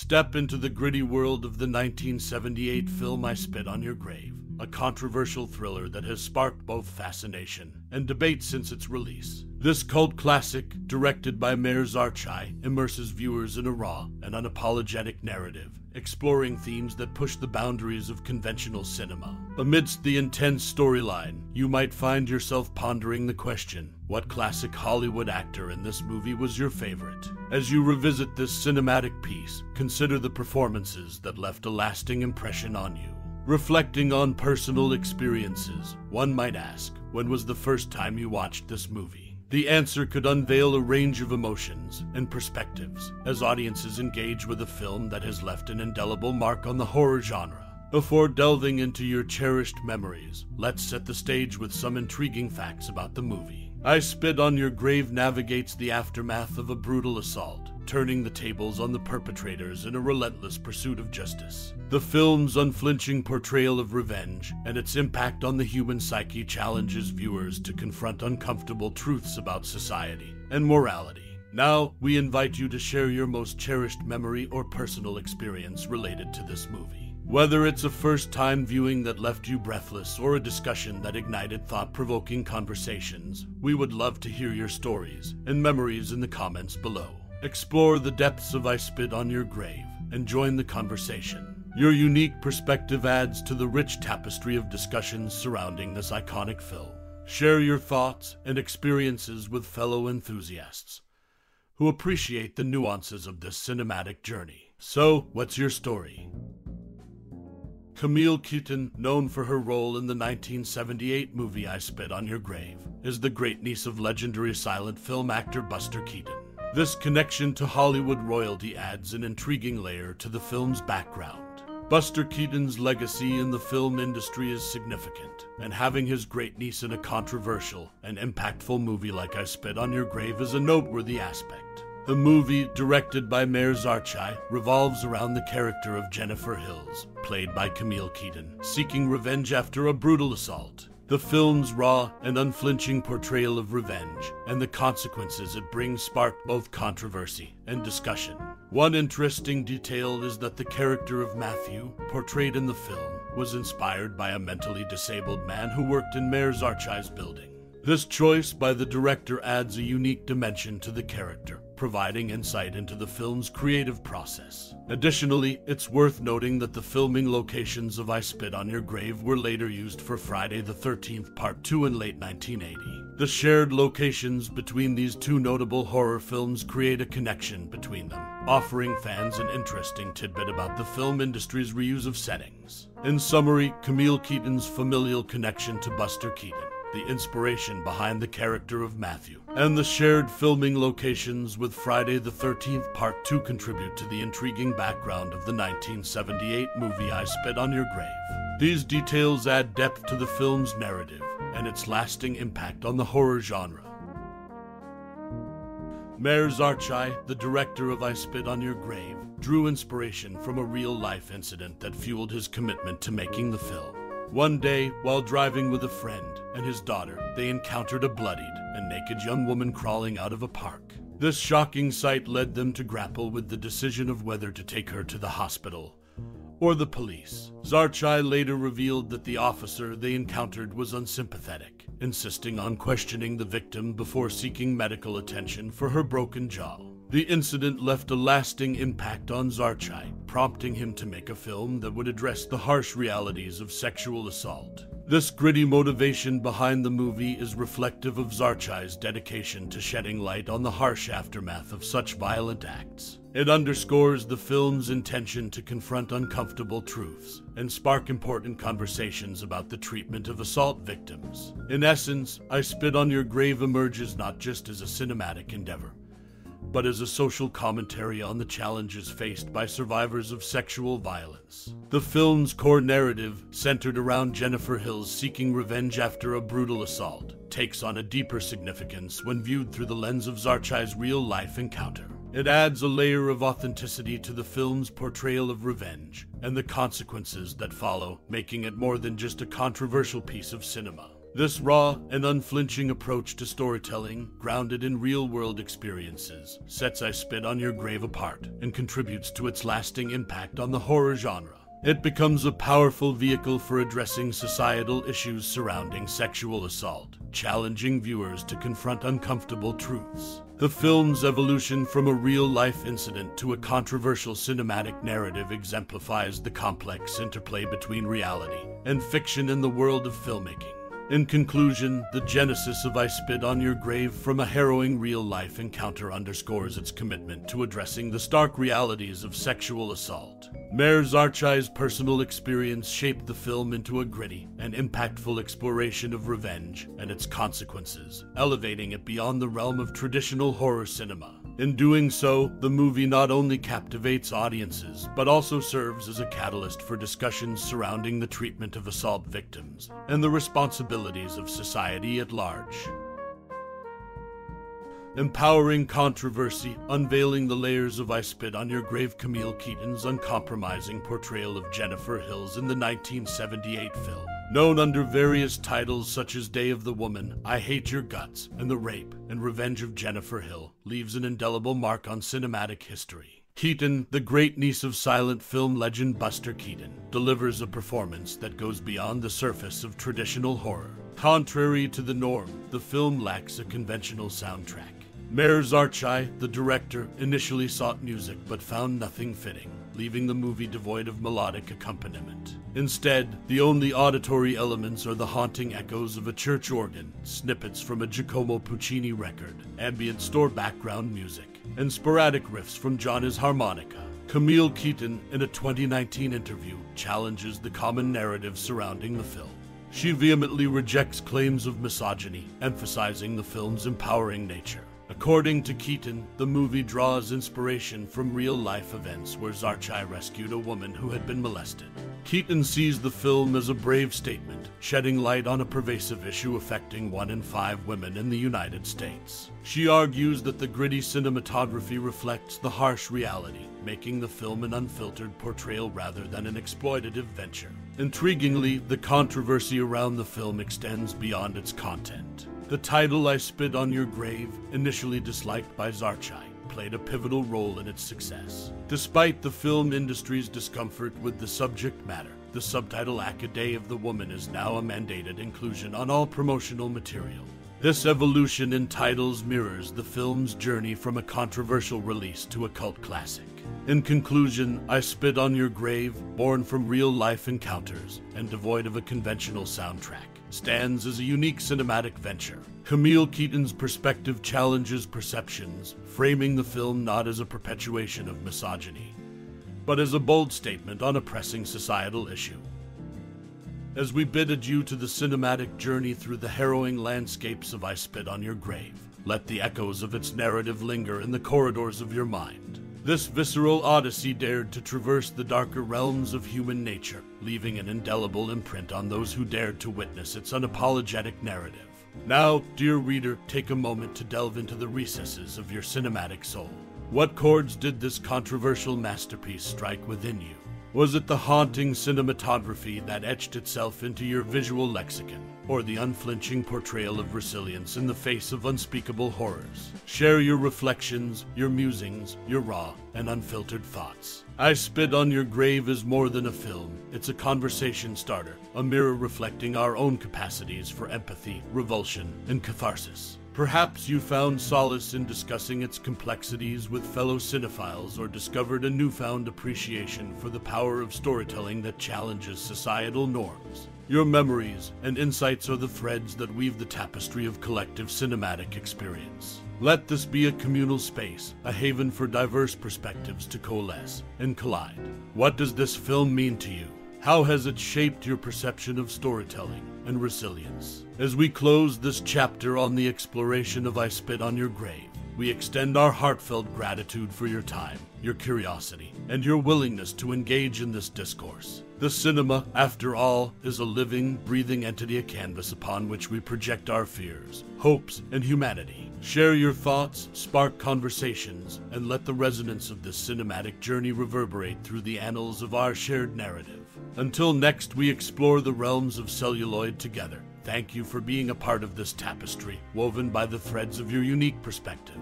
Step into the gritty world of the 1978 film I Spit on Your Grave, a controversial thriller that has sparked both fascination and debate since its release. This cult classic, directed by Meir Zarchi, immerses viewers in a raw and unapologetic narrative, exploring themes that push the boundaries of conventional cinema. Amidst the intense storyline, you might find yourself pondering the question what classic Hollywood actor in this movie was your favorite? As you revisit this cinematic piece, consider the performances that left a lasting impression on you. Reflecting on personal experiences, one might ask, when was the first time you watched this movie? The answer could unveil a range of emotions and perspectives as audiences engage with a film that has left an indelible mark on the horror genre. Before delving into your cherished memories, let's set the stage with some intriguing facts about the movie. I Spit on Your Grave navigates the aftermath of a brutal assault, turning the tables on the perpetrators in a relentless pursuit of justice. The film's unflinching portrayal of revenge and its impact on the human psyche challenges viewers to confront uncomfortable truths about society and morality. Now, we invite you to share your most cherished memory or personal experience related to this movie. Whether it's a first time viewing that left you breathless or a discussion that ignited thought provoking conversations, we would love to hear your stories and memories in the comments below. Explore the depths of I Spit on Your Grave and join the conversation. Your unique perspective adds to the rich tapestry of discussions surrounding this iconic film. Share your thoughts and experiences with fellow enthusiasts who appreciate the nuances of this cinematic journey. So, what's your story? Camille Keaton, known for her role in the 1978 movie I Spit on Your Grave, is the great niece of legendary silent film actor Buster Keaton. This connection to Hollywood royalty adds an intriguing layer to the film's background. Buster Keaton's legacy in the film industry is significant, and having his great niece in a controversial and impactful movie like I Spit on Your Grave is a noteworthy aspect. The movie, directed by Meir Zarchi, revolves around the character of Jennifer Hills, played by Camille Keaton, seeking revenge after a brutal assault. The film's raw and unflinching portrayal of revenge and the consequences it brings sparked both controversy and discussion. One interesting detail is that the character of Matthew, portrayed in the film, was inspired by a mentally disabled man who worked in Meir Zarchi's building. This choice by the director adds a unique dimension to the character, providing insight into the film's creative process. Additionally, it's worth noting that the filming locations of I Spit on Your Grave were later used for Friday the 13th Part 2 in late 1980. The shared locations between these two notable horror films create a connection between them, offering fans an interesting tidbit about the film industry's reuse of settings. In summary, Camille Keaton's familial connection to Buster Keaton the inspiration behind the character of Matthew, and the shared filming locations with Friday the 13th Part 2 contribute to the intriguing background of the 1978 movie I Spit on Your Grave. These details add depth to the film's narrative and its lasting impact on the horror genre. Meir Zarchi, the director of I Spit on Your Grave, drew inspiration from a real life incident that fueled his commitment to making the film. One day, while driving with a friend and his daughter, they encountered a bloodied and naked young woman crawling out of a park. This shocking sight led them to grapple with the decision of whether to take her to the hospital or the police. Zarchi later revealed that the officer they encountered was unsympathetic, insisting on questioning the victim before seeking medical attention for her broken jaw. The incident left a lasting impact on Zarchi, prompting him to make a film that would address the harsh realities of sexual assault. This gritty motivation behind the movie is reflective of Zarchi's dedication to shedding light on the harsh aftermath of such violent acts. It underscores the film's intention to confront uncomfortable truths and spark important conversations about the treatment of assault victims. In essence, I Spit on Your Grave emerges not just as a cinematic endeavor, but as a social commentary on the challenges faced by survivors of sexual violence. The film's core narrative, centered around Jennifer Hills seeking revenge after a brutal assault, takes on a deeper significance when viewed through the lens of Zarchi's real life encounter. It adds a layer of authenticity to the film's portrayal of revenge and the consequences that follow, making it more than just a controversial piece of cinema. This raw and unflinching approach to storytelling, grounded in real world experiences, sets I Spit on Your Grave apart and contributes to its lasting impact on the horror genre. It becomes a powerful vehicle for addressing societal issues surrounding sexual assault, challenging viewers to confront uncomfortable truths. The film's evolution from a real life incident to a controversial cinematic narrative exemplifies the complex interplay between reality and fiction in the world of filmmaking. In conclusion, the genesis of I Spit on Your Grave from a harrowing real life encounter underscores its commitment to addressing the stark realities of sexual assault. Meir Zarchi's personal experience shaped the film into a gritty and impactful exploration of revenge and its consequences, elevating it beyond the realm of traditional horror cinema. In doing so, the movie not only captivates audiences, but also serves as a catalyst for discussions surrounding the treatment of assault victims and the responsibilities of society at large. Empowering controversy, unveiling the layers of I Spit on Your Grave Camille Keaton's uncompromising portrayal of Jennifer Hills in the 1978 film. Known under various titles such as Day of the Woman, I Hate Your Guts, and The Rape and Revenge of Jennifer Hill, leaves an indelible mark on cinematic history. Keaton, the great niece of silent film legend Buster Keaton, delivers a performance that goes beyond the surface of traditional horror. Contrary to the norm, the film lacks a conventional soundtrack. Meir Zarchi, the director, initially sought music but found nothing fitting, leaving the movie devoid of melodic accompaniment. Instead, the only auditory elements are the haunting echoes of a church organ, snippets from a Giacomo Puccini record, ambient store background music, and sporadic riffs from John's harmonica. Camille Keaton, in a 2019 interview, challenges the common narrative surrounding the film. She vehemently rejects claims of misogyny, emphasizing the film's empowering nature. According to Keaton, the movie draws inspiration from real life events where Zarchi rescued a woman who had been molested. Keaton sees the film as a brave statement, shedding light on a pervasive issue affecting one in five women in the United States. She argues that the gritty cinematography reflects the harsh reality, making the film an unfiltered portrayal rather than an exploitative venture. Intriguingly, the controversy around the film extends beyond its content. The title I Spit on Your Grave, initially disliked by Zarchi, played a pivotal role in its success. Despite the film industry's discomfort with the subject matter, the subtitle A Day of the Woman is now a mandated inclusion on all promotional material. This evolution in titles mirrors the film's journey from a controversial release to a cult classic. In conclusion, I Spit on Your Grave, born from real life encounters and devoid of a conventional soundtrack stands as a unique cinematic venture. Camille Keaton's perspective challenges perceptions, framing the film not as a perpetuation of misogyny, but as a bold statement on a pressing societal issue. As we bid adieu to the cinematic journey through the harrowing landscapes of I Spit on Your Grave, let the echoes of its narrative linger in the corridors of your mind. This visceral odyssey dared to traverse the darker realms of human nature, leaving an indelible imprint on those who dared to witness its unapologetic narrative. Now, dear reader, take a moment to delve into the recesses of your cinematic soul. What chords did this controversial masterpiece strike within you? Was it the haunting cinematography that etched itself into your visual lexicon, or the unflinching portrayal of resilience in the face of unspeakable horrors? Share your reflections, your musings, your raw and unfiltered thoughts. I Spit on Your Grave is more than a film, it's a conversation starter, a mirror reflecting our own capacities for empathy, revulsion, and catharsis. Perhaps you found solace in discussing its complexities with fellow cinephiles or discovered a newfound appreciation for the power of storytelling that challenges societal norms. Your memories and insights are the threads that weave the tapestry of collective cinematic experience. Let this be a communal space, a haven for diverse perspectives to coalesce and collide. What does this film mean to you? How has it shaped your perception of storytelling and resilience? As we close this chapter on the exploration of I Spit on Your Grave, we extend our heartfelt gratitude for your time, your curiosity, and your willingness to engage in this discourse. The cinema, after all, is a living, breathing entity, a canvas upon which we project our fears, hopes, and humanity. Share your thoughts, spark conversations, and let the resonance of this cinematic journey reverberate through the annals of our shared narrative. Until next we explore the realms of celluloid together. Thank you for being a part of this tapestry, woven by the threads of your unique perspective.